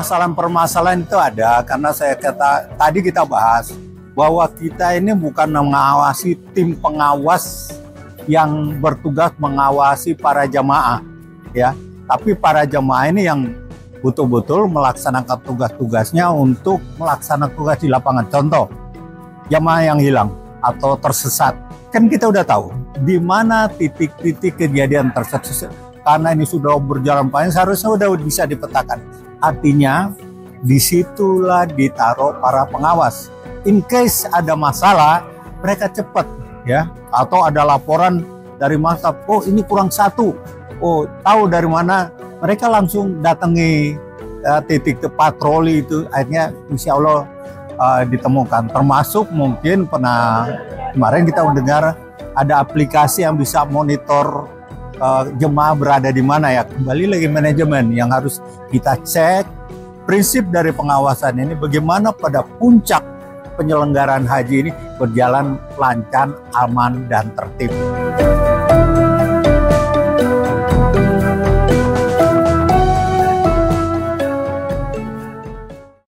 permasalahan-permasalahan itu ada karena saya kata tadi kita bahas bahwa kita ini bukan mengawasi tim pengawas yang bertugas mengawasi para jamaah ya. Tapi para jamaah ini yang betul-betul melaksanakan tugas-tugasnya untuk melaksanakan tugas di lapangan contoh jamaah yang hilang atau tersesat kan kita udah tahu di mana titik-titik kejadian tersesat karena ini sudah berjalan panjang seharusnya sudah bisa dipetakan Artinya di situlah ditaruh para pengawas. In case ada masalah, mereka cepat ya. Atau ada laporan dari masa, oh ini kurang satu. Oh tahu dari mana? Mereka langsung datangi ya, titik patroli itu. Akhirnya insya Allah uh, ditemukan. Termasuk mungkin pernah kemarin kita mendengar ada aplikasi yang bisa monitor uh, jemaah berada di mana ya. Kembali lagi manajemen yang harus kita cek prinsip dari pengawasan ini bagaimana pada puncak penyelenggaraan haji ini berjalan lancar, aman, dan tertib.